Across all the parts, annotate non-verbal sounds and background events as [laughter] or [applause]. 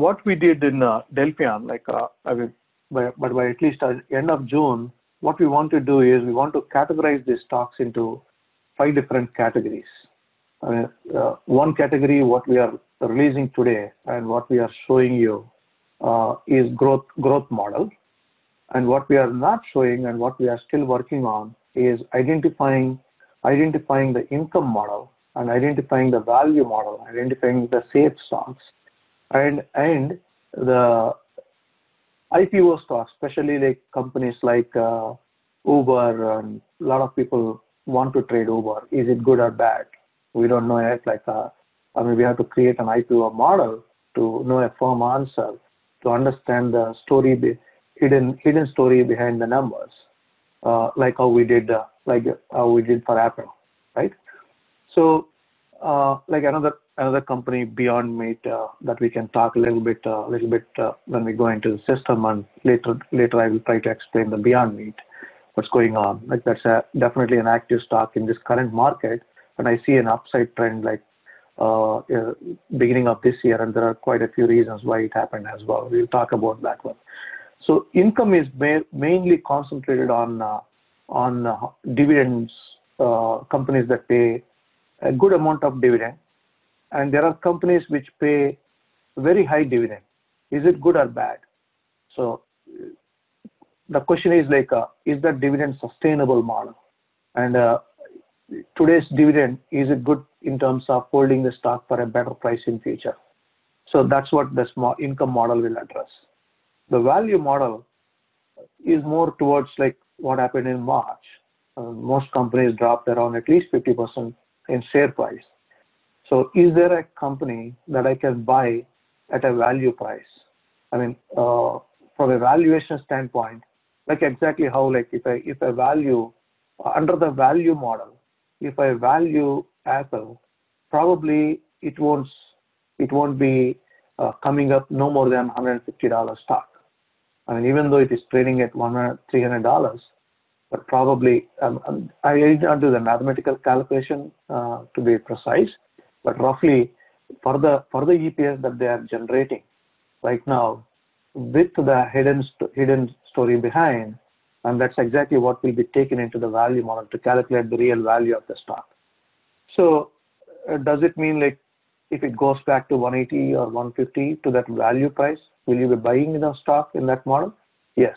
what we did in uh, Delphian, like, uh, I mean, by, but by at least uh, end of June, what we want to do is we want to categorize these stocks into five different categories. One category, what we are releasing today and what we are showing you, is growth growth model. And what we are not showing and what we are still working on is identifying identifying the income model and identifying the value model, identifying the safe stocks and and the IPO stocks, especially like companies like uh, Uber, and a lot of people want to trade Uber. Is it good or bad? We don't know yet. Like, uh, I mean, we have to create an IPO model to know a firm answer, to understand the story, be, hidden hidden story behind the numbers, uh, like how we did like how we did for Apple, right? Uh, like another another company, Beyond Meat, uh, that we can talk a little bit uh a little bit uh when we go into the system, and later later I will try to explain the Beyond Meat, what's going on. Like, that's uh, definitely an active stock in this current market, and I see an upside trend like beginning of this year, and there are quite a few reasons why it happened as well. We'll talk about that one. So income is mainly concentrated on on dividends, companies that pay a good amount of dividend, and there are companies which pay very high dividend. Is it good or bad? So the question is like, uh, is that dividend sustainable model? And uh, today's dividend, is it good in terms of holding the stock for a better price in future? So that's what the small income model will address. The value model is more towards like what happened in March. Uh, most companies dropped around at least 50% in share price. So is there a company that I can buy at a value price? I mean, uh, from a valuation standpoint, like exactly how, like if I if I value under the value model, if I value Apple, probably it won't it won't be uh, coming up no more than $150 stock. I mean, even though it is trading at $100, $300, but probably, um, um, I did not do the mathematical calculation uh, to be precise, but roughly for the for the EPS that they are generating right now with the hidden hidden story behind, and that's exactly what will be taken into the value model to calculate the real value of the stock. So, uh, does it mean like if it goes back to 180 or 150 to that value price, will you be buying the stock in that model? Yes.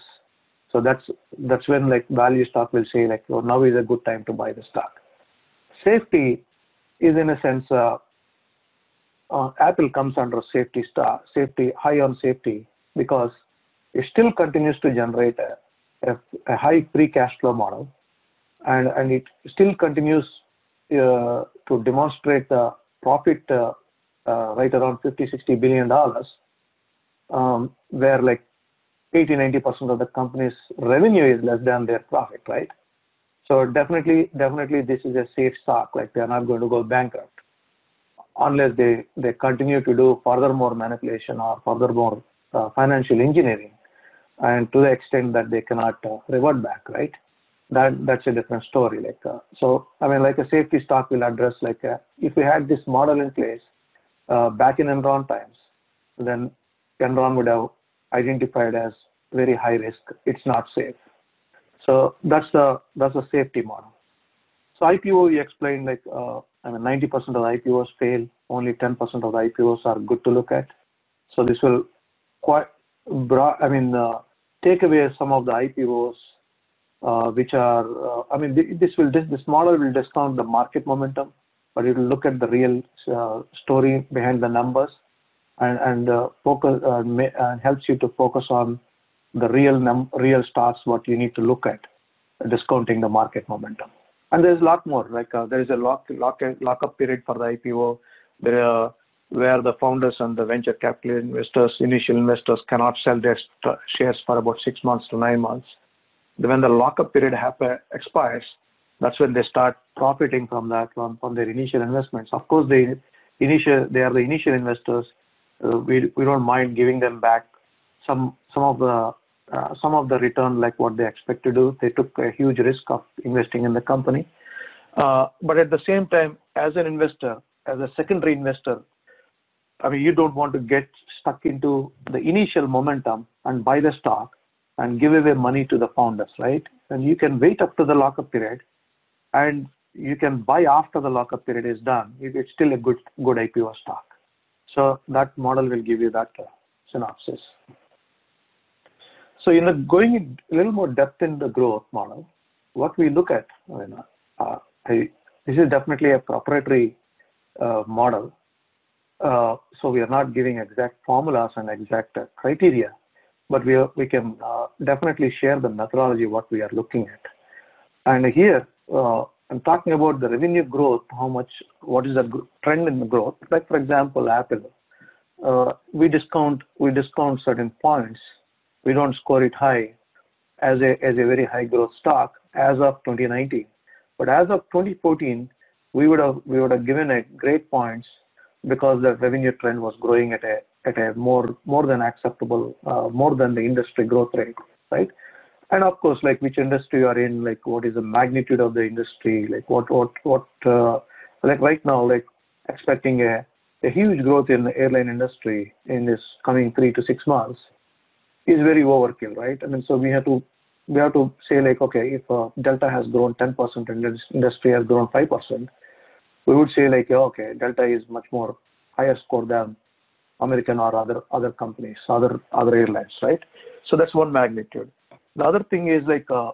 So that's that's when like value stock will say like, "Well, now is a good time to buy the stock." Safety is in a sense, uh, uh, Apple comes under safety stock, safety high on safety because it still continues to generate a a high free cash flow model, and and it still continues uh, to demonstrate the profit right around $50 billion-$60 billion, um, where like 80%-90% of the company's revenue is less than their profit, right? So definitely definitely this is a safe stock. Like, they're not going to go bankrupt unless they they continue to do furthermore manipulation or furthermore uh, financial engineering, and to the extent that they cannot uh, revert back, right? That's a different story. Like, uh, so, I mean, like a safety stock will address like, if we had this model in place back in Enron times, then Enron would have identified as very high risk. It's not safe. So that's the that's a safety model. So IPO, we explained like, uh, I mean, 90% of the IPOs fail, only 10% of the IPOs are good to look at. So this will quite I mean, uh, take away some of the IPOs, uh, which are, I mean, this will just this model will discount the market momentum, but it will look at the real story behind the numbers and uh, focus uh, and uh, helps you to focus on the real real stocks, what you need to look at, discounting the market momentum. And there's a lot more, like, there is a lock-up period for the IPO, where the founders and the venture capital investors, initial investors cannot sell their shares for about six months to nine months. When the lock-up period expires, that's when they start profiting from that, from their initial investments. Of course, they initial they are the initial investors. We don't mind giving them back some some of the uh some of the return, like what they expect to do. They took a huge risk of investing in the company. Uh but at the same time, as an investor, as a secondary investor, I mean, you don't want to get stuck into the initial momentum and buy the stock and give away money to the founders, right? And you can wait up to the lockup period and you can buy after the lockup period is done. It's still a good, good IPO stock. So that model will give you that uh, synopsis. So in the going a little more depth in the growth model, what we look at, I mean, uh, I, this is definitely a proprietary uh, model. Uh, so we are not giving exact formulas and exact uh, criteria, but we, are, we can uh, definitely share the methodology what we are looking at. And here, I'm talking about the revenue growth, how much, what is the trend in the growth. Like for example, Apple, uh, we discount we discount certain points. We don't score it high as a as a very high growth stock as of 2019. But as of 2014, we would have we would have given a great points because the revenue trend was growing at a at a more more than acceptable uh, more than the industry growth rate, right? And of course, like which industry you are in, like what is the magnitude of the industry, like what what what uh, like right now, like expecting a huge growth in the airline industry in this coming three to six months is very overkill, right? I mean, so we have to we have to say like, okay, if uh, Delta has grown 10% and industry has grown 5%, we would say like, okay, Delta is much more higher score than American or other other companies, other other airlines, right? So that's one magnitude. The other thing is like uh,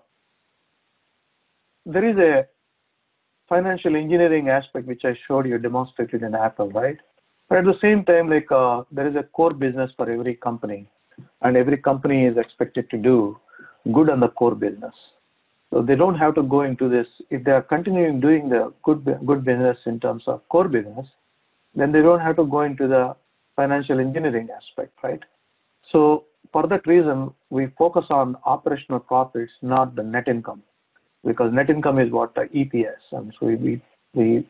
there is a financial engineering aspect which I showed you demonstrated in Apple, right? But at the same time, like uh, there is a core business for every company, and every company is expected to do good on the core business. So they don't have to go into this. If they are continuing doing the good good business in terms of core business, then they don't have to go into the financial engineering aspect, right? So for that reason, we focus on operational profits, not the net income, because net income is what the EPS, and so we we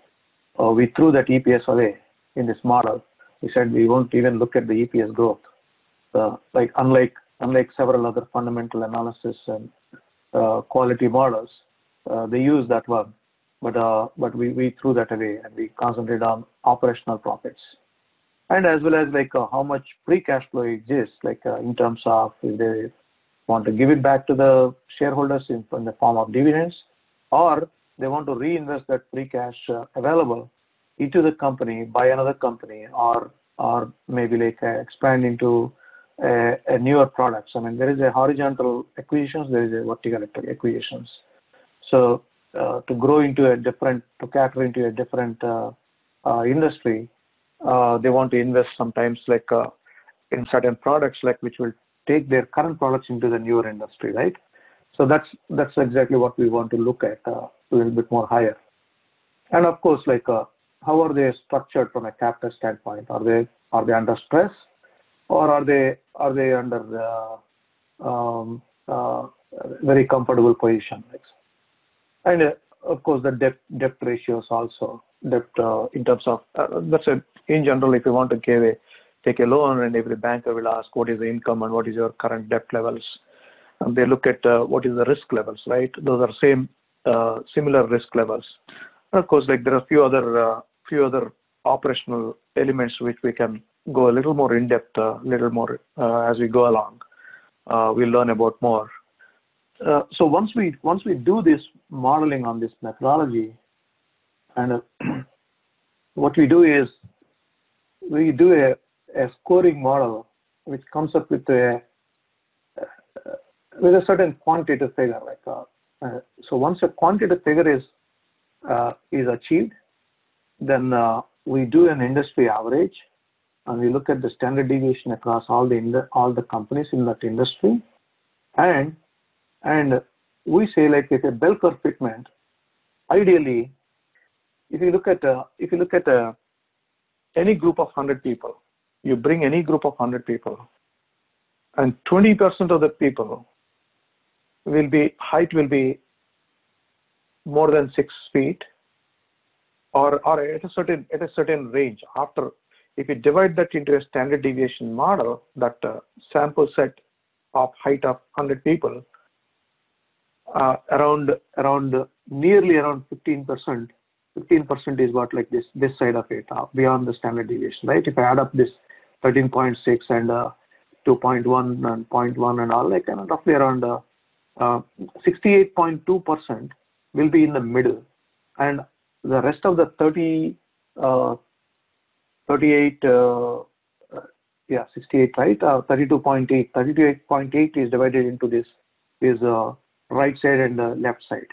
uh, we threw that EPS away in this model. We said we won't even look at the EPS growth, uh, like unlike unlike several other fundamental analysis and uh, quality models, uh, they use that one, but uh, but we, we threw that away and we concentrated on operational profits, and as well as like uh, how much free cash flow exists, like uh, in terms of if they want to give it back to the shareholders in, in the form of dividends, or they want to reinvest that free cash uh, available into the company, buy another company, or or maybe like expand into a, a newer products. I mean, there is a horizontal acquisitions, there is a vertical acquisitions. So uh, to grow into a different, to cater into a different uh, uh, industry, uh, they want to invest sometimes like uh, in certain products, like which will take their current products into the newer industry, right? So that's that's exactly what we want to look at uh, a little bit more higher. And of course, like how are they structured from a capital standpoint? Are they are they under stress? or are they are they under uh, um, uh, very comfortable position? Uh, of course, the debt debt ratios also debt uh, in terms of uh, that's a in general. If you want to take a loan, and every banker will ask what is the income and what is your current debt levels. And they look at uh, what is the risk levels, right? Those are same similar risk levels. Of course, like there are a few other few other operational elements which we can go a little more in depth, a uh, little more uh, as we go along. Uh, we'll learn about more. So once we once we do this modeling on this methodology, and [clears throat] what we do is we do a, a scoring model which comes up with a with a certain quantitative figure. Like uh, uh, so, once a quantitative figure is uh, is achieved, then we do an industry average, and we look at the standard deviation across all the all the companies in that industry, and and we say like if a bell curve fitment, ideally, if you look at a, if you look at a, any group of 100 people, you bring any group of 100 people, and 20% of the people will be height will be more than six feet, or or at a certain at a certain range. After if you divide that into a standard deviation model, that uh, sample set of height of 100 people, uh, nearly around 15% 15% is what like this this side of it uh, beyond the standard deviation, right? If I add up this 13.6 and uh, 2.1 and 0.1 and all, like roughly around 68.2% uh, will be in the middle, and the rest of the 30, uh, 38, uh, yeah, 68, right? 32.8, 38.8 is divided into this is right side and the left side.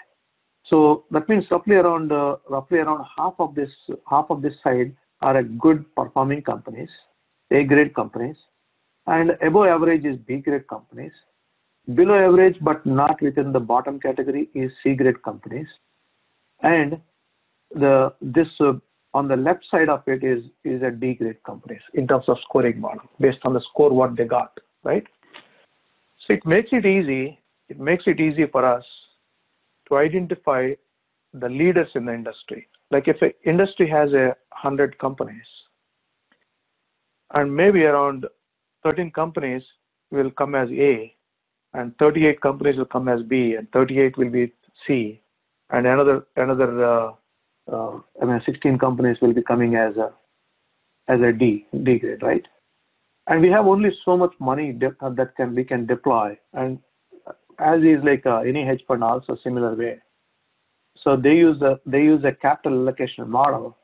So that means roughly around uh, roughly around half of this half of this side are a good performing companies, A grade companies, and above average is B grade companies. Below average but not within the bottom category is C grade companies, and the this uh, on the left side of it is is a D grade companies in terms of scoring model based on the score what they got, right? So it makes it easy. It makes it easy for us to identify the leaders in the industry. Like if an industry has a hundred companies, and maybe around 13 companies will come as A, and 38 companies will come as B, and 38 will be C, and another another uh, uh, I mean 16 companies will be coming as a as a D D grade, right? And we have only so much money that can we can deploy, and as is like uh, any hedge fund also similar way. So they use a they use a capital allocation model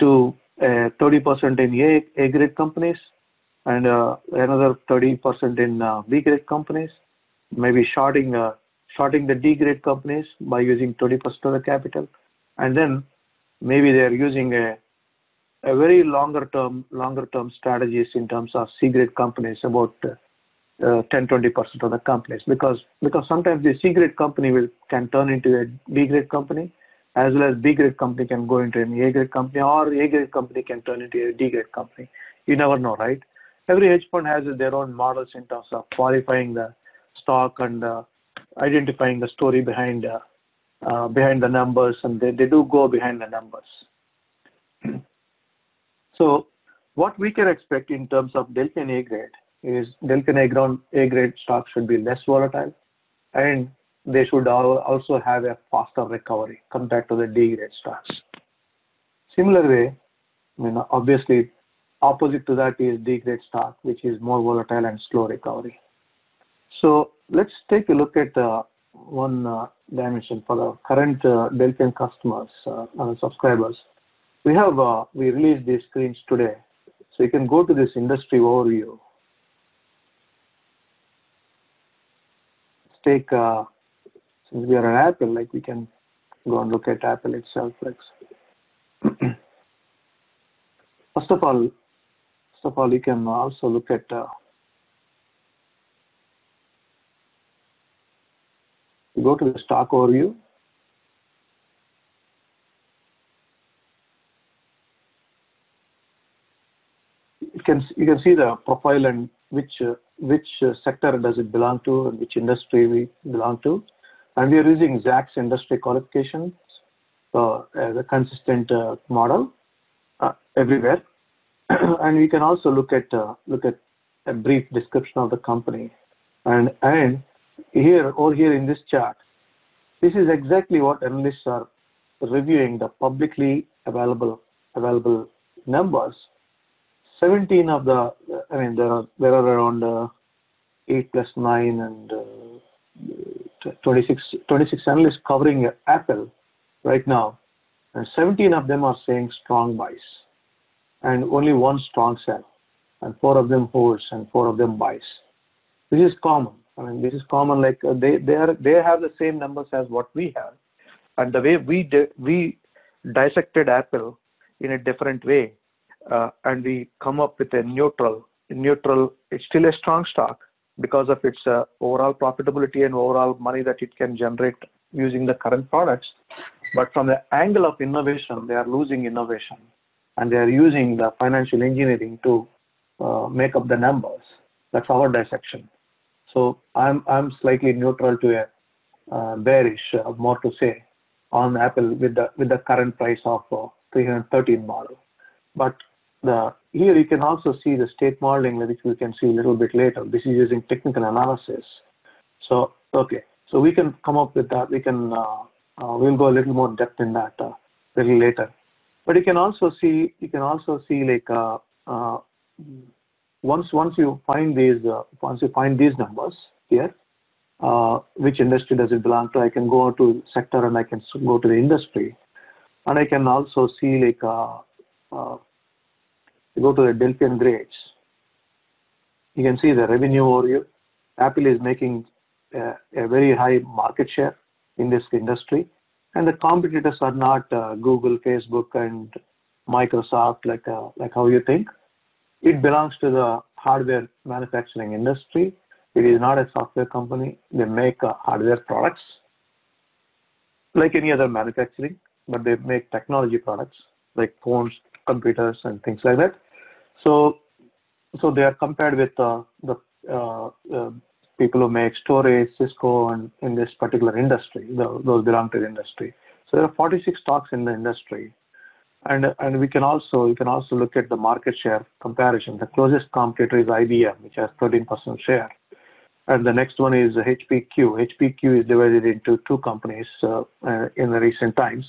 to 30% uh, in A, A grade companies and uh, another 30% in B grade companies, maybe shorting shorting the D grade companies by using 20% of the capital, and then maybe they are using a a very longer term longer term strategies in terms of C grade companies about uh, uh, 10 20% of the companies because because sometimes the C grade company will can turn into a B grade company as well as B grade company can go into an A grade company or A grade company can turn into a D grade company. You never know, right? Every hedge fund has their own models in terms of qualifying the stock and uh, identifying the story behind uh, uh, behind the numbers, and they, they do go behind the numbers. [clears throat] so, what we can expect in terms of Delphi A grade is Delphi A grade, A grade stocks should be less volatile and they should also have a faster recovery compared to the D grade stocks. Similar obviously opposite to that is D grade stock, which is more volatile and slow recovery. So let's take a look at uh, one uh, dimension for the current uh, Delphian customers subscribers. We have we released these screens today, so you can go to this industry overview take uh, since we are on Apple, like we can go and look at Apple itself. Like first of all, first of all, you can also look at uh, go to the stock overview. You can you can see the profile and which uh, which uh, sector does it belong to and which industry we belong to. And we are using Zacks industry qualifications uh, as a consistent uh, model everywhere. [clears throat] and we can also look at look at a brief description of the company. And and here or here in this chart, this is exactly what analysts are reviewing the publicly available available numbers 17 of the, I mean, there are, there are around uh, 8 plus 9 and uh, 26, 26 analysts covering Apple right now. And 17 of them are saying strong buys and only one strong sell. And four of them holds and four of them buys. This is common. I mean, this is common. Like uh, they they are they have the same numbers as what we have, and the way we we dissected Apple in a different way and we come up with a neutral. Neutral, it's still a strong stock because of its uh, overall profitability and overall money that it can generate using the current products. But from the angle of innovation, they are losing innovation and they are using the financial engineering to uh, make up the numbers. That's our dissection. So I'm I'm slightly neutral to a uh, bearish, uh, more to say, on Apple with the with the current price of uh, 313 model. But here you can also see the state modeling, which we can see a little bit later. This is using technical analysis. So okay, so we can come up with that. We can uh, uh, we'll go a little more depth in that uh, little later. But you can also see you can also see like once once you find these once you find these numbers here, which industry does it belong to? I can go to sector and I can go to the industry, and I can also see uh, uh, go to the Delphian grades. You can see the revenue overview. Apple is making a, a very high market share in this industry, and the competitors are not uh, Google, Facebook, and Microsoft like uh, like how you think. It belongs to the hardware manufacturing industry. It is not a software company. They make uh, hardware products like any other manufacturing, but they make technology products like phones, computers, and things like that. So, so they are compared with uh, the uh, uh, people who make storage, Cisco, and in this particular industry, the, those belong to the industry. So there are 46 stocks in the industry, and and we can also you can also look at the market share comparison. The closest competitor is IBM, which has 13% share, and the next one is HPQ. HPQ is divided into two companies uh, uh, in the recent times.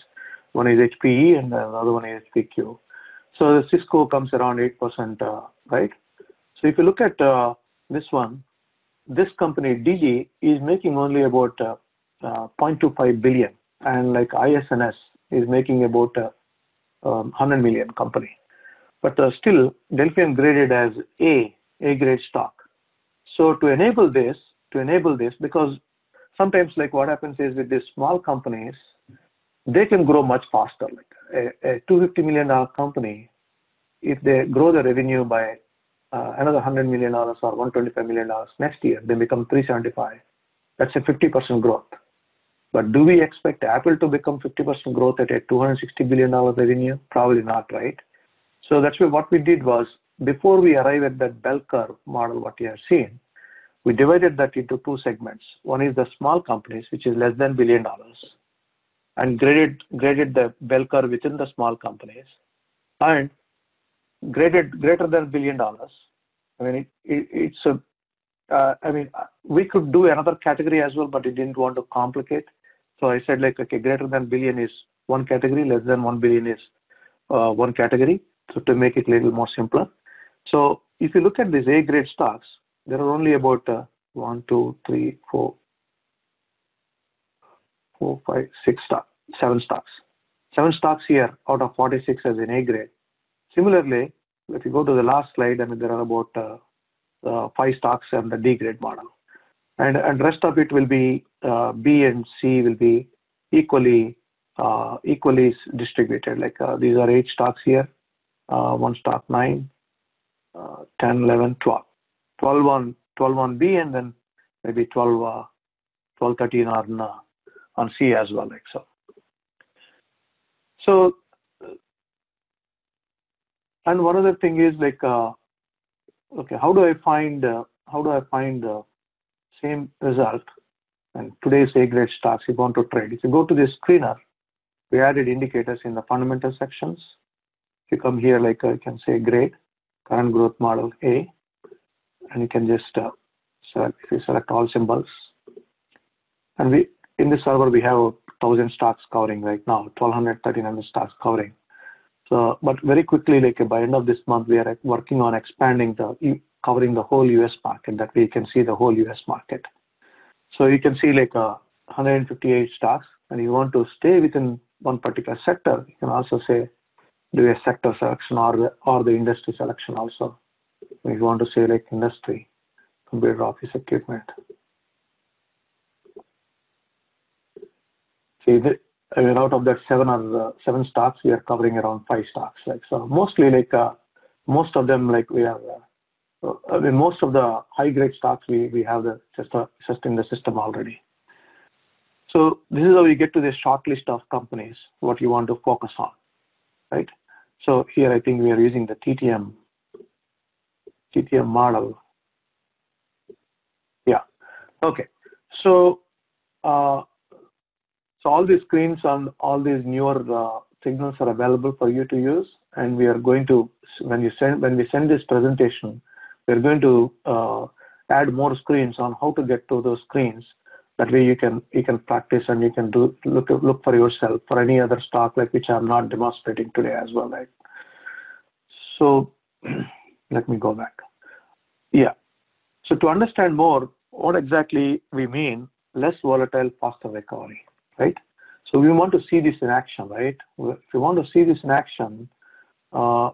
One is HPE, and the other one is HPQ. So the Cisco comes around 8%, uh, right? So if you look at uh, this one, this company DG is making only about uh, uh, 0.25 billion, and like ISNS is making about um, 100 million company. But still, Delphian graded as A, A grade stock. So to enable this, to enable this, because sometimes like what happens is with these small companies, they can grow much faster. A, a 250 million dollar company, if they grow the revenue by uh, another 100 million dollars or 125 million dollars next year, they become 375. That's a 50% growth. But do we expect Apple to become 50% growth at a 260 billion dollar revenue? Probably not, right? So that's why what we did was before we arrive at that bell curve model, what you have seen, we divided that into two segments. One is the small companies, which is less than billion dollars, and graded the bell curve within the small companies, and graded greater than billion dollars. I mean, it, it, it's a, uh, I mean, we could do another category as well, but it didn't want to complicate. So I said like, okay, greater than billion is one category, less than one billion is uh, one category. So to make it a little more simpler. So if you look at these A grade stocks, there are only about uh, one, two, three, four, four, five, six stocks, seven stocks. Seven stocks here out of 46 as an A grade. Similarly, if you go to the last slide, I mean, there are about uh, uh, five stocks and the D grade model. And, and rest of it will be uh, B and C will be equally uh, equally distributed. Like uh, these are eight stocks here, uh, one stock nine, 10, 11, 12. 12 on 12 on B and then maybe 12, 12, 13 on on C as well, like so. So and one other thing is like, uh, okay, how do I find uh, how do I find the same result? And today's A grade stocks you want to trade. If you go to this screener, we added indicators in the fundamental sections. If you come here, like I can say grade, current growth model A, and you can just uh, you select all symbols. And we in this server, we have 1000 stocks covering right now, 1200, 1300 stocks covering. So, but very quickly, like by end of this month, we are working on expanding the covering the whole U.S. market. That you can see the whole U.S. market. So you can see like uh, 158 stocks, and you want to stay within one particular sector. You can also say do a sector selection or the, or the industry selection also. If you want to say like industry, computer office equipment. See, I mean, out of that seven or uh, seven stocks, we are covering around five stocks. Like so, mostly like uh, most of them, like we are. Uh, I mean, most of the high grade stocks we we have the just uh, just in the system already. So this is how we get to the short list of companies what you want to focus on, right? So here I think we are using the TTM TTM model. Yeah. Okay. So all these screens on all these newer uh, signals are available for you to use. And we are going to, when you send, when we send this presentation, we're going to uh, add more screens on how to get to those screens That way you can you can practice and you can do look look for yourself for any other stock like which I'm not demonstrating today as well, right? So [clears throat] let me go back. Yeah. So to understand more what exactly we mean, less volatile, faster recovery, right? So we want to see this in action, right? If you want to see this in action, uh,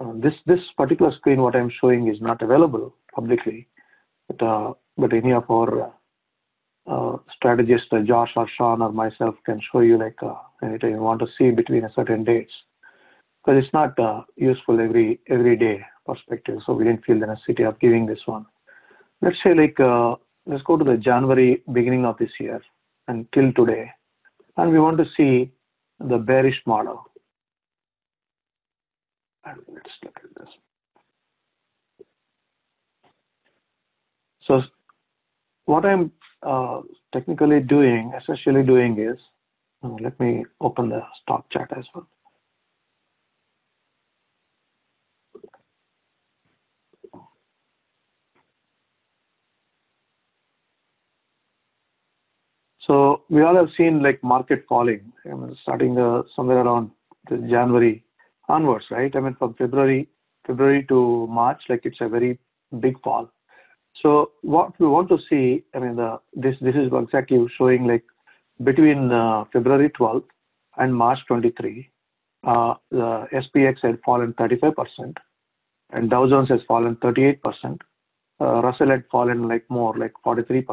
uh, this this particular screen, what I'm showing, is not available publicly, but uh, but any of our uh, uh, Josh or Sean or myself can show you like uh, anytime you want to see between a certain dates. Because it's not useful every every day perspective, so we didn't feel the necessity of giving this one. Let's say like let's go to the January beginning of this year until today, and we want to see the bearish model. And let's look at this. So what I'm uh, technically doing, essentially doing is, uh, let me open the stock chart as well. So we all have seen like market falling, I mean, starting uh, somewhere around January onwards, right? I mean, from February February to March, like it's a very big fall. So what we want to see, I mean, this is exactly showing like between uh, February 12th and March 23, uh, the SPX had fallen 35%, and Dow Jones has fallen 38%. Uh, Russell had fallen like more, like 43%.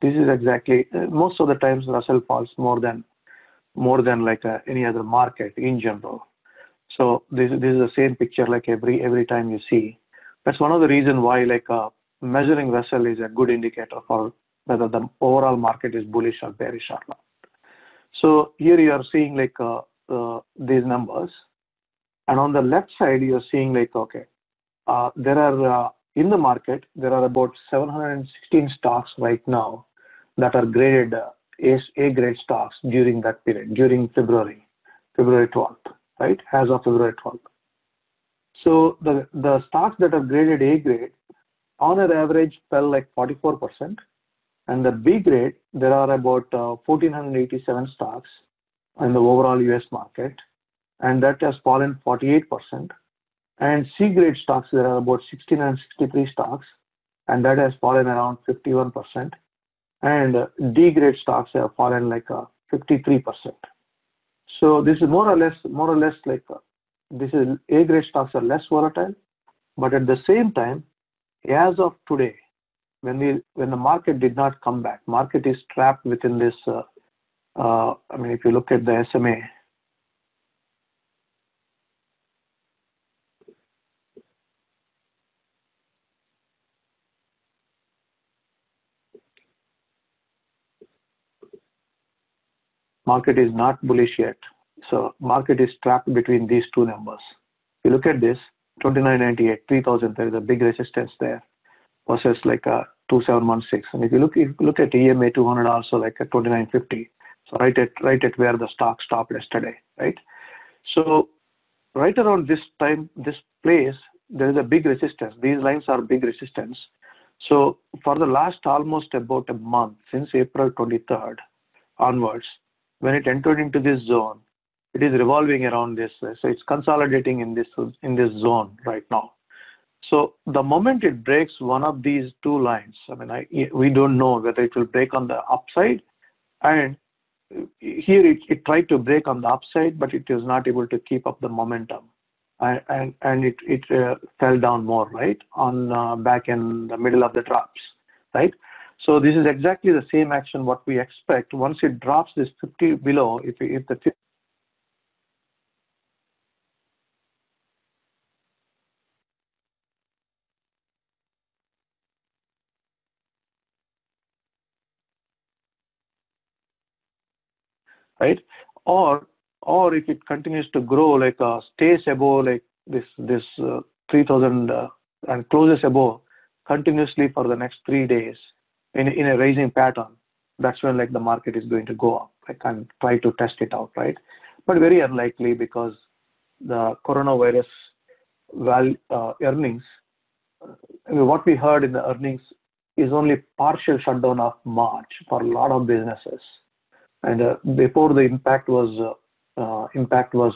This is exactly uh, most of the times Russell falls more than more than like uh, any other market in general. So this this is the same picture like every every time you see. That's one of the reason why like measuring Russell is a good indicator for whether the overall market is bullish or bearish or not. So here you are seeing like uh, uh, these numbers, and on the left side you are seeing like okay, uh, there are in the market there are about 716 stocks right now that are graded as A grade stocks during that period during February, February 12th, right? As of February 12th. So the the stocks that are graded A grade on an average fell like 44%. And the B grade, there are about uh, 1,487 stocks in the overall US market, and that has fallen 48%. And C grade stocks, there are about 6963 stocks, and that has fallen around 51%. And D grade stocks have fallen like uh, 53%. So this is more or less, more or less like uh, this is A grade stocks are less volatile, but at the same time, as of today, when the when the market did not come back, market is trapped within this. Uh, uh, I mean, if you look at the SMA, market is not bullish yet. So market is trapped between these two numbers. If you look at this, 2998, 3000, there is a big resistance there versus like a 2716. And if you look, if you look at EMA 200 also like a 2950. So right at, right at where the stock stopped yesterday, right? So right around this time, this place, there is a big resistance. These lines are big resistance. So for the last almost about a month, since April 23rd onwards, when it entered into this zone, it is revolving around this. So it's consolidating in this in this zone right now. So the moment it breaks one of these two lines, I mean, I, we don't know whether it will break on the upside, and here it, it tried to break on the upside, but it is not able to keep up the momentum, and and, and it it uh, fell down more right on uh, back in the middle of the drops, right. So this is exactly the same action what we expect once it drops this 50 below. If if the right? Or or if it continues to grow like uh, stays above like this this uh, 3000 uh, and closes above continuously for the next three days in in a rising pattern, that's when like the market is going to go up. I can try to test it out, right? But very unlikely because the coronavirus val, uh, earnings. I mean, what we heard in the earnings is only partial shutdown of March for a lot of businesses. And uh, before the impact was uh, uh, impact was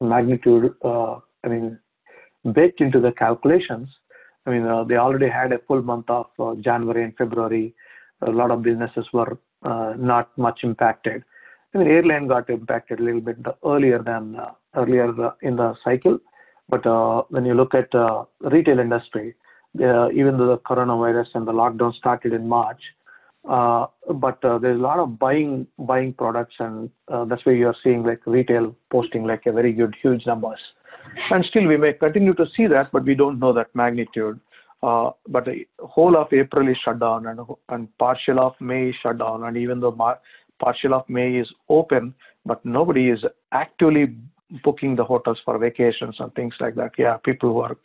magnitude, uh, I mean, baked into the calculations. I mean, uh, they already had a full month of uh, January and February. A lot of businesses were not much impacted. I mean, airline got impacted a little bit earlier than earlier in the cycle. But when you look at retail industry, even though the coronavirus and the lockdown started in March, uh, but uh, there's a lot of buying buying products, and uh, that's why you're seeing like retail posting like a very good huge numbers. And still, we may continue to see that, but we don't know that magnitude. Uh, but the whole of April is shut down, and and partial of May is shut down, and even though partial of May is open, but nobody is actually booking the hotels for vacations and things like that. Yeah, people who are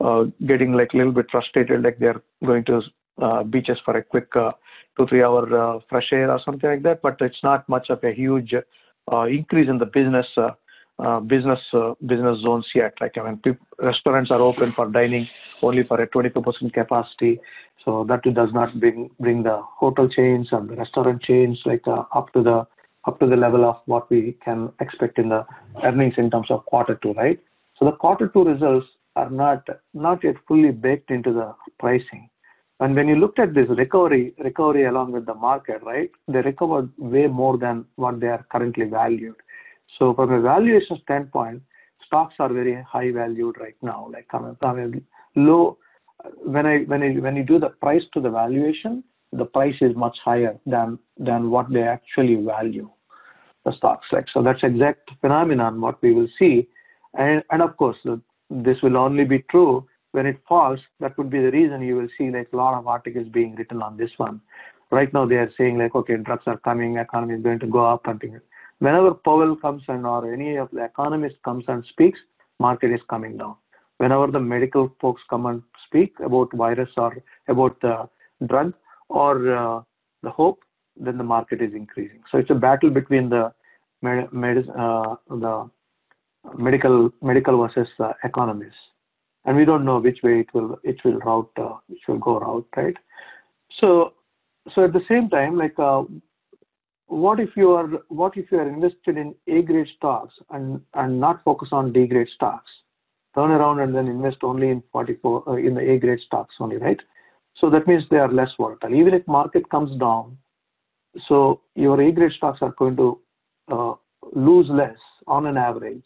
uh, getting like a little bit frustrated, like they're going to uh, beaches for a quick two three hour uh, fresh air or something like that. But it's not much of a huge increase in the business Uh, business uh, business zones yet. Like I mean, restaurants are open for dining only for a 22% capacity, so that does not bring bring the hotel chains and the restaurant chains like uh, up to the up to the level of what we can expect in the earnings in terms of quarter two, right? So the quarter two results are not not yet fully baked into the pricing. And when you looked at this recovery, recovery along with the market, right, they recovered way more than what they are currently valued. So from a valuation standpoint, stocks are very high valued right now. When I when I when you do the price to the valuation, the price is much higher than than what they actually value the stocks. Like so, that's exact phenomenon what we will see, and and of course this will only be true when it falls. That would be the reason you will see like a lot of articles being written on this one. Right now they are saying like, okay, drugs are coming, economy is going to go up and. Whenever Powell comes and or any of the economists comes and speaks, market is coming down. Whenever the medical folks come and speak about virus or about the drug or uh, the hope, then the market is increasing. So it's a battle between the med- med- uh, the medical medical versus uh, economists and we don't know which way it will it will route uh, will go route right so so at the same time like uh, what if you are what if you are invested in a grade stocks and and not focus on d grade stocks turn around and then invest only in 44 uh, in the a grade stocks only right so that means they are less volatile even if market comes down so your a grade stocks are going to uh, lose less on an average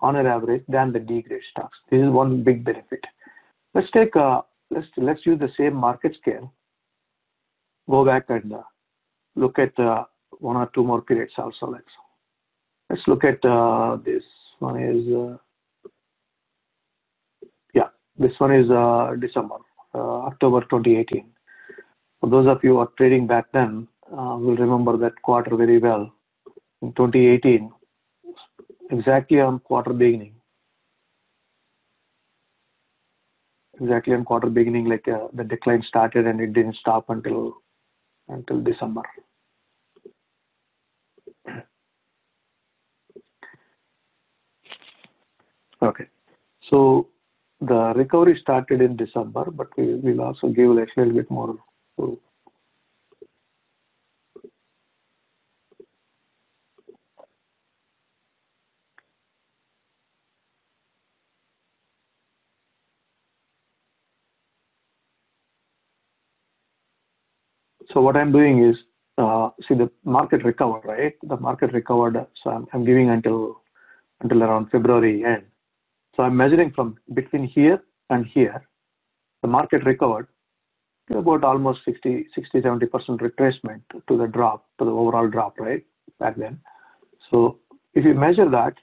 on an average than the D grade stocks. This is one big benefit. Let's take uh, let's let's use the same market scale. Go back and uh, look at uh, one or two more periods also. Let's let's look at uh, this one is uh, yeah this one is uh, December October 2018. For those of you who are trading back then, will remember that quarter very well. In 2018, exactly on quarter beginning. Exactly on quarter beginning, like uh, the decline started and it didn't stop until until December. Okay, so the recovery started in December, but we will also give a little bit more. What I'm doing is, uh, see the market recovered, right? The market recovered. So I'm, I'm giving until until around February end. So I'm measuring from between here and here. The market recovered to about almost 60, 60, 70% retracement to the drop, to the overall drop, right? Back then. So if you measure that,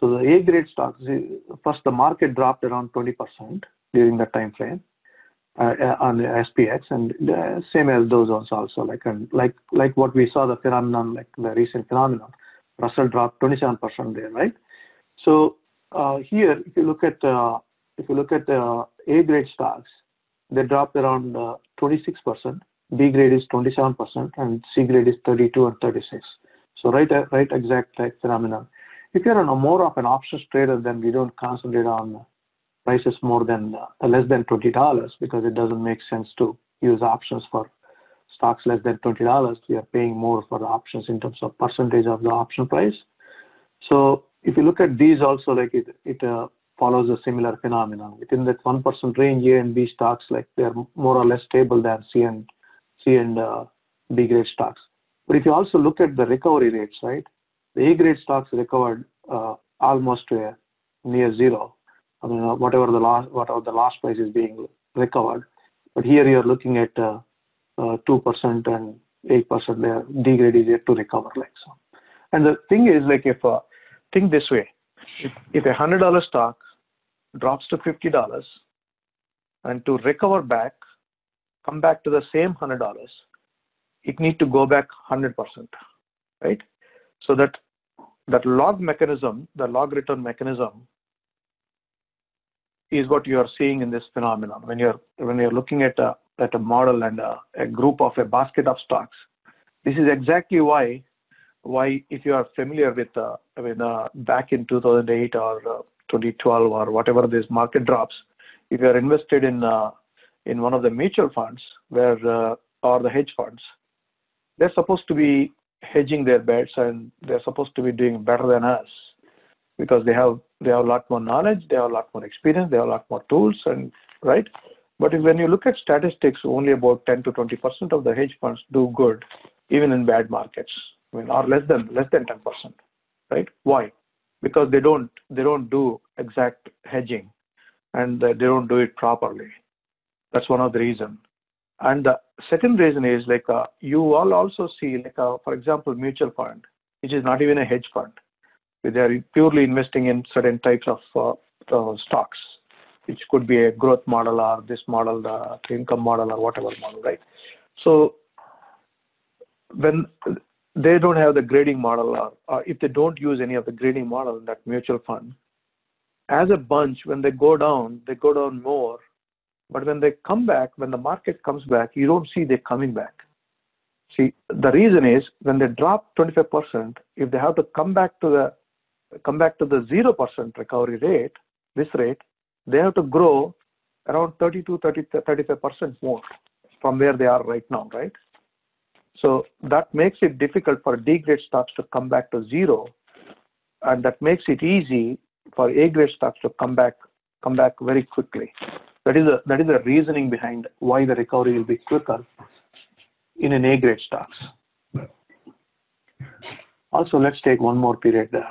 so the A grade stocks, first the market dropped around 20% during that time frame uh, uh, on the SPX, and uh, same as those ones also, like and like like what we saw the phenomenon, like the recent phenomenon. Russell dropped 27% there, right? So here, if you look at uh, if you look at uh, A grade stocks, they dropped around 26%. B grade is 27%, and C grade is 32 and 36. So right, right, exact phenomenon. If you're more of an options trader, then we don't concentrate on prices more than uh, less than $20 because it doesn't make sense to use options for stocks less than $20, we are paying more for the options in terms of percentage of the option price. If you look at these also, like it, it uh, follows a similar phenomenon. Within that 1% range, A and B stocks, like they're more or less stable than C and C and uh, stocks. But if you also look at the recovery rates, right, the A grade stocks recovered uh, almost to near zero. I mean, whatever the last whatever the last price is being recovered. But here you're looking at uh, uh, two percent and eight percent there. D grade is yet to recover, like so. And the thing is, like if think this way, if, a hundred dollar stock drops to fifty dollars, and to recover back, come back to the same hundred dollars, it need to go back hundred percent, right? So that that log mechanism, the log return mechanism, is what you are seeing in this phenomenon. When you're when you're looking at a at a model and a, a group of a basket of stocks, this is exactly why why if you are familiar with uh, with uh, back in 2008 or uh, 2012 or whatever this market drops, if you are invested in in one of the mutual funds where or the hedge funds, they're supposed to be hedging their bets and they're supposed to be doing better than us because they have they have a lot more knowledge, they have a lot more experience, they have a lot more tools, and right. But when you look at statistics, only about 10 to 20 percent of the hedge funds do good, even in bad markets. I mean, or less than less than 10 percent, right? Why? Because they don't they don't do exact hedging, and they don't do it properly. That's one of the reasons. And the second reason is like uh, you all also see like uh, for example mutual fund, which is not even a hedge fund. They are purely investing in certain types of uh, uh, stocks, which could be a growth model or this model, the income model or whatever model, right? So when they don't have the grading model or, or if they don't use any of the grading model in that mutual fund, as a bunch, when they go down, they go down more but when they come back, when the market comes back, you don't see they coming back. See, the reason is when they drop 25%, if they have to come back to the come back to the 0% recovery rate, this rate, they have to grow around 32, 30, 35% more from where they are right now, right? So that makes it difficult for D grade stocks to come back to zero, and that makes it easy for A grade stocks to come back come back very quickly. That is a that is the reasoning behind why the recovery will be quicker in an A grade stocks. Also, let's take one more period there.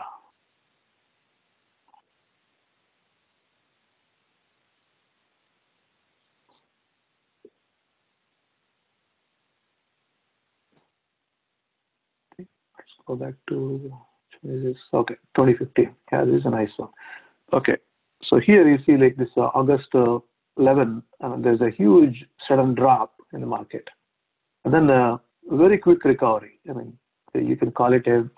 Let's go back to this. Okay, 2015. Yeah, this is a nice one. Okay, so here you see like this uh, August uh, 11, uh, there's a huge sudden drop in the market. And then a very quick recovery. I mean, you can call it a,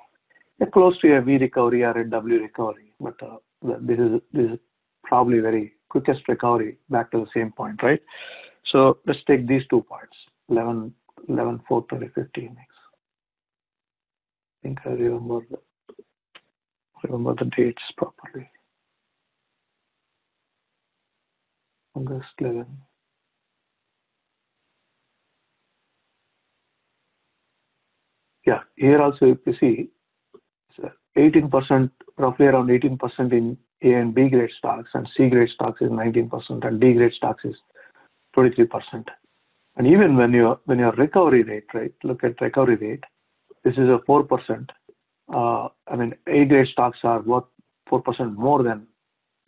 a close to a V recovery or a W recovery, but uh, this is this is probably very quickest recovery back to the same point, right? So let's take these two parts, 11, 11 4, 2015 next. I think I remember remember the dates properly. August 11. Yeah, here also if you see 18%, uh, roughly around 18% in A and B grade stocks, and C grade stocks is 19%, and D grade stocks is 23%. And even when your when your recovery rate, right? Look at recovery rate. This is a 4%. Uh, I mean, A grade stocks are worth 4% more than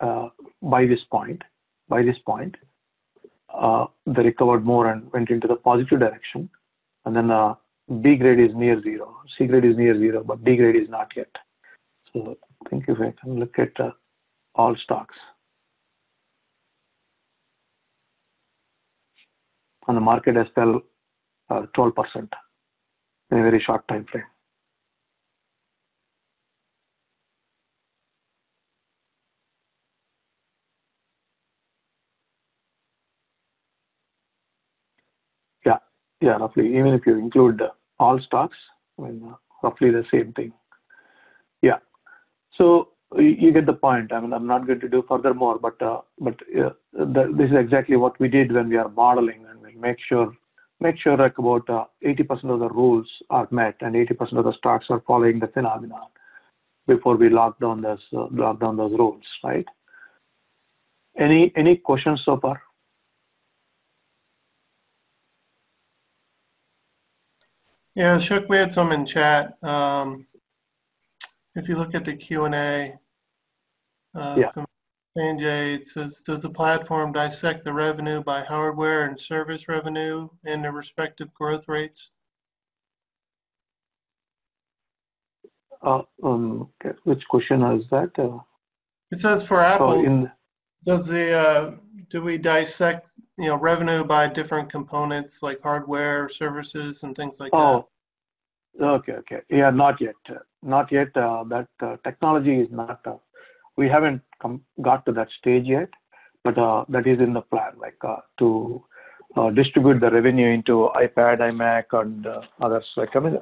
uh, by this point, by this point, uh, they recovered more and went into the positive direction. And then uh, B grade is near zero, C grade is near zero, but D grade is not yet. So I think if I can look at all stocks. And the market has fell 12% uh, in a very short time frame. Yeah, yeah, roughly. Even if you include all stocks, I mean, uh, roughly the same thing. Yeah. So you get the point. I mean, I'm not going to do further more, but uh, but uh, this is exactly what we did when we are modeling, and we'll make sure make sure like about uh, 80% of the rules are met and 80% of the stocks are following the phenomenon before we lock down those uh, lock down those rules, right? Any any questions so far? Yeah, Ashok, we had some in chat. Um, if you look at the Q and A, uh, Yeah. Sanjay, it says, "Does the platform dissect the revenue by hardware and service revenue and their respective growth rates?" Uh, um, which question is that? Uh, It says for Apple, in does the uh, do we dissect you know revenue by different components like hardware, services, and things like that? oh, okay, okay, yeah, not yet, uh, not yet. Uh, that uh, technology is not. We haven't got to that stage yet, but uh, that is in the plan, like uh, to uh, distribute the revenue into iPad, iMac, and others. Like I mean,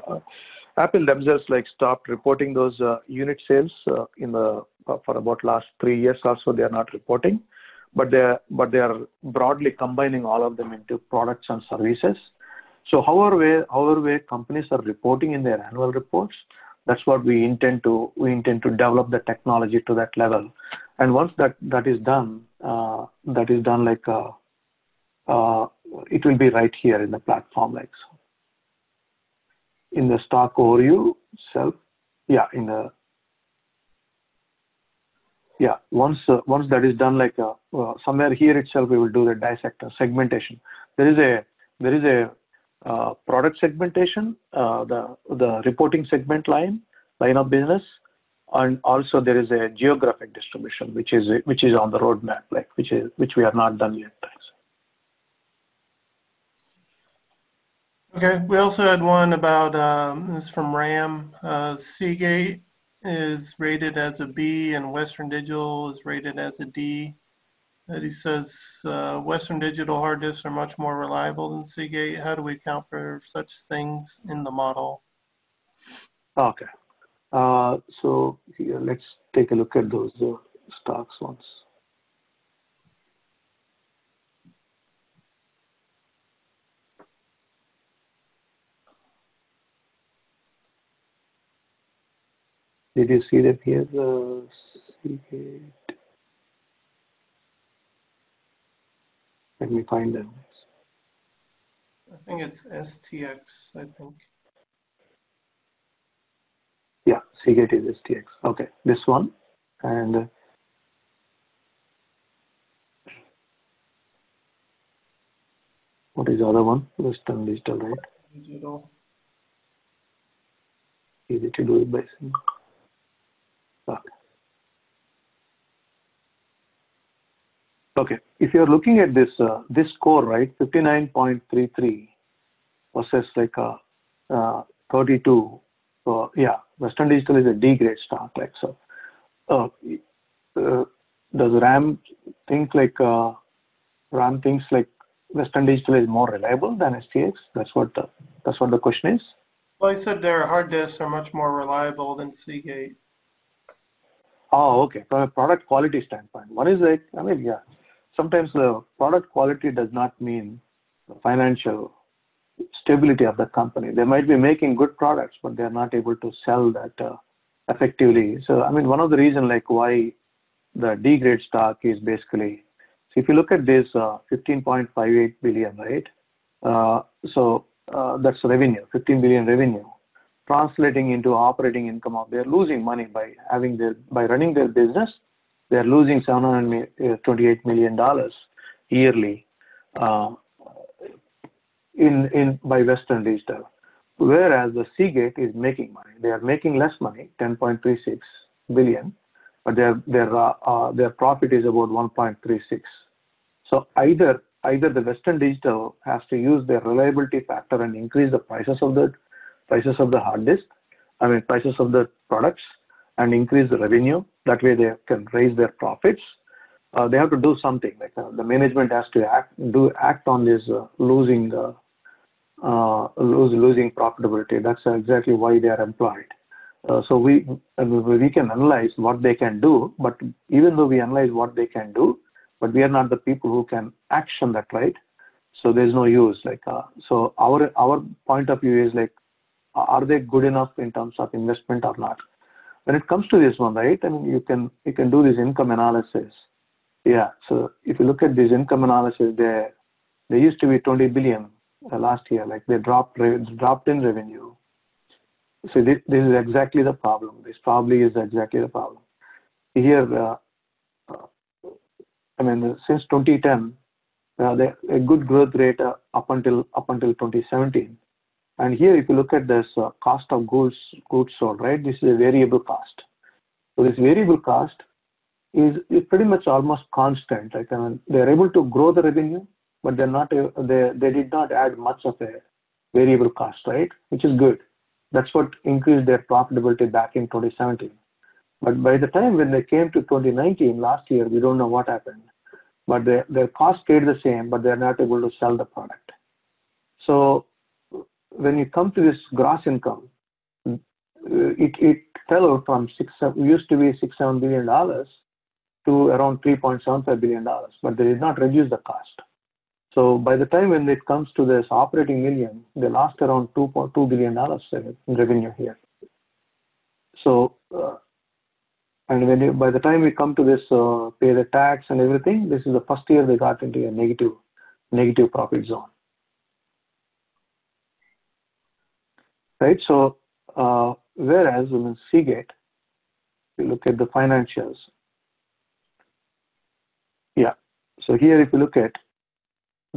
Apple themselves like stopped reporting those unit sales in the for about last three years. Also, they are not reporting, but they are but they are broadly combining all of them into products and services. So, however way companies are reporting in their annual reports, that's what we intend to we intend to develop the technology to that level. And once that that is done, uh, that is done like uh, uh, it will be right here in the platform like so in the stock overview self yeah in the yeah once once that is done like somewhere here itself we will do the dissector segmentation There is a there is a uh, product segmentation uh, the the reporting segment line line of business and also there is a geographic distribution which is which is on the roadmap like which is which we are not done yet Okay, we also had one about, um, this is from Ram. Uh, Seagate is rated as a B and Western Digital is rated as a D. And he says uh, Western Digital hard disks are much more reliable than Seagate. How do we account for such things in the model? okay uh, so here let's take a look at those uh, stocks once Did you see that here? The Seagate. Let me find them. I think it's STX, I think. Yeah, Seagate is STX. Okay, this one. And uh, what is the other one? Western Digital, right? Digital. Easy to do it by seeing. Okay. Okay, if you're looking at this uh, this score, right, 59.33 versus like a uh, 32. Uh, yeah, Western Digital is a D grade stock, like so. Uh, uh, does Ram think like uh, Ram thinks like Western Digital is more reliable than STX? That's what the, that's what the question is. Well, he said their hard disks are much more reliable than Seagate. Oh, okay. From a product quality standpoint, one is like, I mean, yeah, sometimes the product quality does not mean the financial stability of the company. They might be making good products, but they're not able to sell that uh, effectively. So, I mean, one of the reasons like why the D grade stock is basically, so if you look at this uh, 15.58 billion, right? Uh, so uh, that's revenue, 15 billion revenue translating into operating income they're losing money by having their by running their business they're losing 728 million dollars yearly uh, in in by western digital. Whereas the seagate is making money. They are making less money 10.36 billion but their their uh, uh, their profit is about 1.36 so either either the western digital has to use their reliability factor and increase the prices of the prices of the hard disk, I mean prices of the products and increase the revenue. That way they can raise their profits. Uh, they have to do something like uh, the management has to act do act on this uh, losing uh, lose, losing profitability. That's exactly why they are employed. Uh, so we we can analyze what they can do, but even though we analyze what they can do, but we are not the people who can action that right. So there's no use. Like uh, so, our our point of view is like, are they good enough in terms of investment or not? When it comes to this one, right? I mean, you can you can do this income analysis. Yeah. So if you look at this income analysis, there there used to be 20 billion uh, last year. Like they dropped dropped in revenue. So this, this is exactly the problem. This probably is exactly the problem. Here, uh, uh, I mean, since 2010, uh, the, a good growth rate uh, up until up until 2017. And here, if you look at this uh, cost of goods sold, right? This is a variable cost. So this variable cost is, pretty much almost constant. They're able to grow the revenue, but they're not they did not add much of a variable cost, right? Which is good. That's what increased their profitability back in 2017. But by the time when they came to 2019, last year, we don't know what happened. But their cost stayed the same, but they're not able to sell the product. When you come to this gross income, it, it fell from six, used to be six, seven billion dollars to around 3.75 billion dollars, but they did not reduce the cost. So by the time when it comes to this operating million, they lost around 2.2 billion dollars in revenue here. So, uh, and when you, by the time we come to this uh, pay the tax and everything, this is the first year they got into a negative negative profit zone. Right. So, uh, whereas in Seagate, we look at the financials. Yeah. So here, if you look at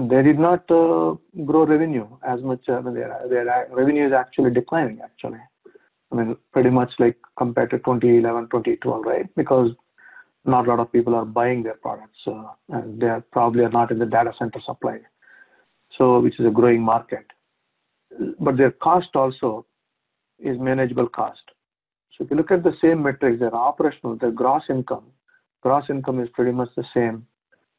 they did not uh, grow revenue as much. Uh, their, their revenue is actually declining, actually. I mean, pretty much like compared to 2011, 2012, right? Because not a lot of people are buying their products, uh, and they are probably are not in the data center supply, so which is a growing market. But their cost also is manageable cost. So if you look at the same metrics, their operational, their gross income, gross income is pretty much the same,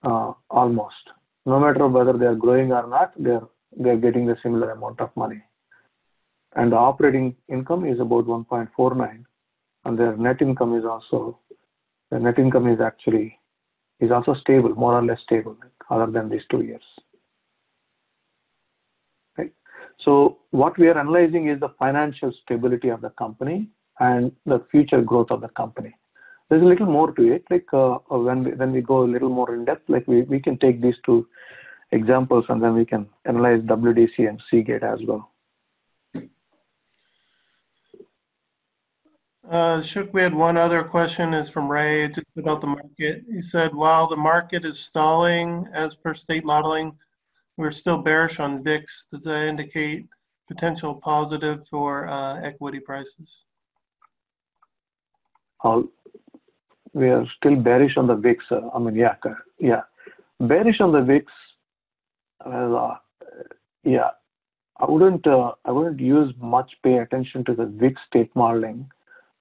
uh, almost no matter whether they are growing or not, they're they're getting the similar amount of money. And the operating income is about 1.49, and their net income is also the net income is actually is also stable, more or less stable, other than these two years. So what we are analyzing is the financial stability of the company and the future growth of the company there's a little more to it. Like uh, uh, when we, go a little more in depth, like we, we can take these two examples and then we can analyze WDC and Seagate as well. Uh, Shuk, we had one other question is from Ray just about the market. He said, while the market is stalling as per state modeling, we're still bearish on VIX. Does that indicate potential positive for uh, equity prices? I'll, we are still bearish on the VIX. Uh, I mean, yeah, yeah, bearish on the VIX. Uh, yeah, I wouldn't, uh, I wouldn't use much pay attention to the VIX state modeling.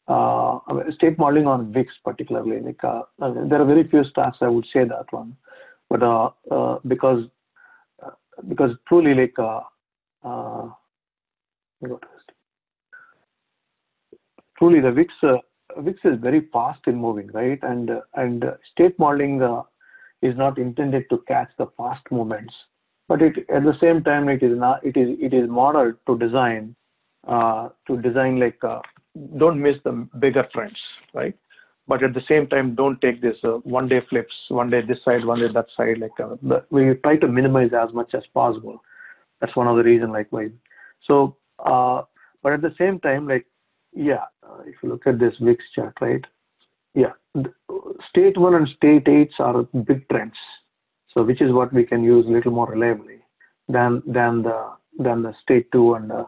Uh, I mean, state modeling on VIX particularly. Like, uh, I mean, there are very few stocks I would say that one, but uh, because because truly like truly the VIX VIX is very fast in moving, right? And and state modeling uh, is not intended to catch the fast movements, but it at the same time it is not it is it is modeled to design uh, to design like uh, don't miss the bigger trends, right? But at the same time, don't take this uh, one day flips, one day this side, one day that side. Like uh, we try to minimize as much as possible. That's one of the reason, like why. So, uh, but at the same time, like yeah, uh, if you look at this VIX chart, right? Yeah, state one and state eights are big trends. So which is what we can use a little more reliably than than the than the state two and the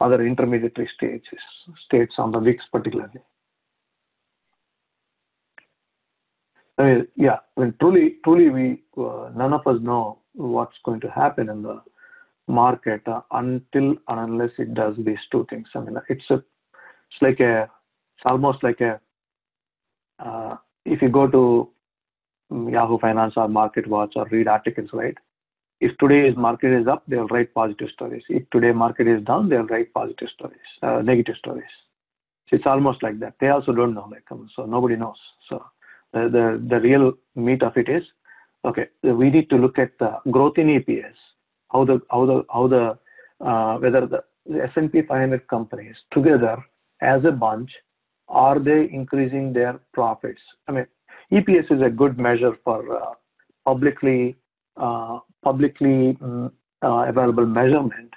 other intermediary states states on the VIX particularly. I mean, yeah, I mean, truly, truly, we uh, none of us know what's going to happen in the market uh, until and unless it does these two things. I mean, it's a it's like a it's almost like a uh, if you go to Yahoo Finance or Market Watch or read articles, right? If today's market is up, they'll write positive stories. If today market is down, they'll write positive stories, uh, negative stories. So it's almost like that. They also don't know, like um, so nobody knows. So the, the the real meat of it is, okay, we need to look at the growth in EPS how the how the how the uh, whether the, S&P 500 companies together as a bunch are they increasing their profits? I mean, EPS is a good measure for uh, publicly uh, publicly mm, uh, available measurement.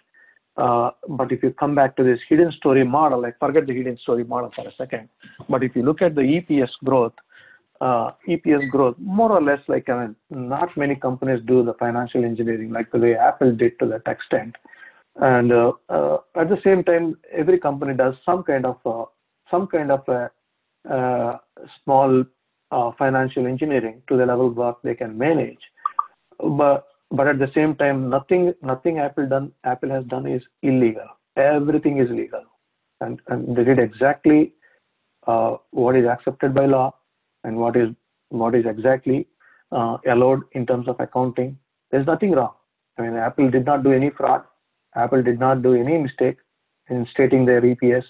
Uh, but if you come back to this hidden story model, like forget the hidden story model for a second. But if you look at the EPS growth, uh, EPS growth, more or less like not many companies do the financial engineering like the way Apple did to that extent. And uh, uh, at the same time, every company does some kind of uh, some kind of a, uh, small uh, financial engineering to the level what they can manage. But at the same time, nothing nothing Apple done Apple has done is illegal. Everything is legal, and they did exactly uh, what is accepted by law and what is what is exactly uh, allowed in terms of accounting. There's nothing wrong. I mean, Apple did not do any fraud. Apple did not do any mistake in stating their EPS.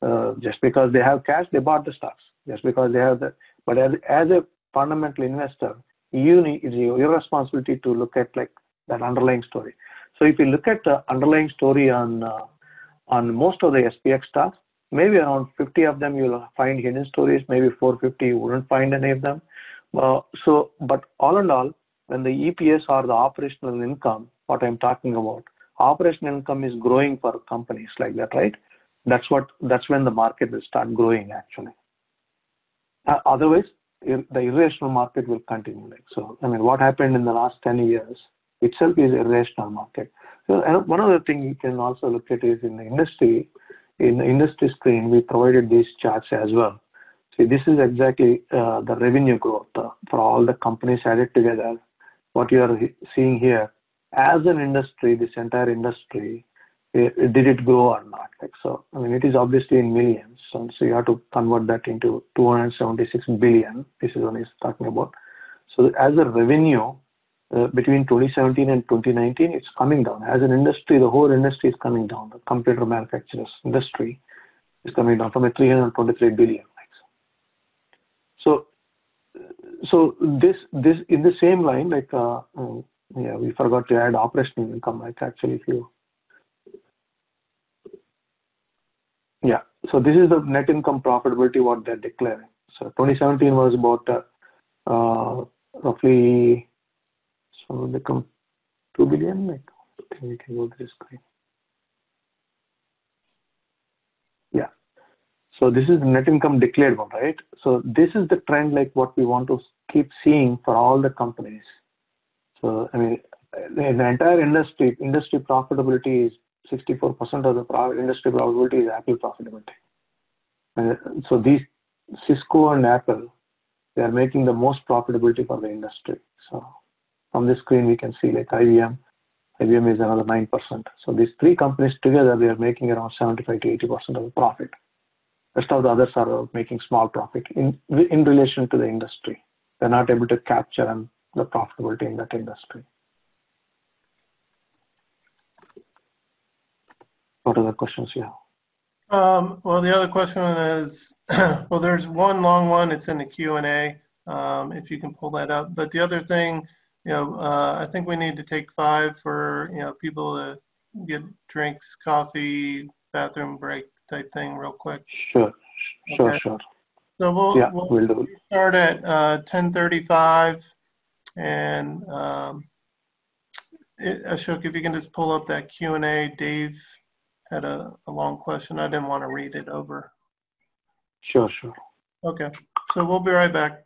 Uh, just because they have cash, they bought the stocks. Just because they have the, but as, as a fundamental investor, you need, it's your responsibility to look at like that underlying story. So if you look at the underlying story on uh, on most of the SPX stocks, maybe around 50 of them you'll find hidden stories. Maybe 450 you wouldn't find any of them. Uh, so, but all in all, when the EPS or the operational income, what I'm talking about, operational income is growing for companies like that, right? That's what that's when the market will start growing actually. Uh, otherwise, the irrational market will continue. So, I mean, what happened in the last 10 years itself is irrational market. So one other thing you can also look at is in the industry. In the industry screen, we provided these charts as well. See, this is exactly uh, the revenue growth uh, for all the companies added together. What you are seeing here, as an industry, this entire industry, it, did it grow or not? So, I mean, it is obviously in millions, so, so you have to convert that into 276 billion. This is what he's talking about. So as a revenue between 2017 and 2019, it's coming down. As an industry, the whole industry is coming down. The computer manufacturers industry is coming down from a 323 billion. So, so this this in the same line, like uh, um, yeah, we forgot to add operational income. Like actually, if you Yeah. So this is the net income profitability what they're declaring. So 2017 was about uh, uh, roughly so become two billion. Like I we can go this screen. Yeah. So this is net income declared one, right? So this is the trend like what we want to keep seeing for all the companies. So I mean, the entire industry industry profitability is 64% of the industry profitability is Apple profitability. And so these Cisco and Apple, they are making the most profitability for the industry. So from this screen, we can see like IBM. IBM is another 9%. So these three companies together, they are making around 75 to 80% of the profit. Rest of the others are making small profit in, in relation to the industry. They're not able to capture the profitability in that industry. What other questions you have? Um, well, the other question is, [clears throat] well, there's one long one. It's in the Q and A. Um, if you can pull that up. But the other thing, you know, uh, I think we need to take five for you know people to get drinks, coffee, bathroom break type thing, real quick. Sure, sure, okay. sure. So we'll, yeah, we'll, we'll start at uh, 10:35, and um, it, Ashok, if you can just pull up that Q and A, Dave had a, a long question. I didn't want to read it over. Sure, sure. Okay, so we'll be right back.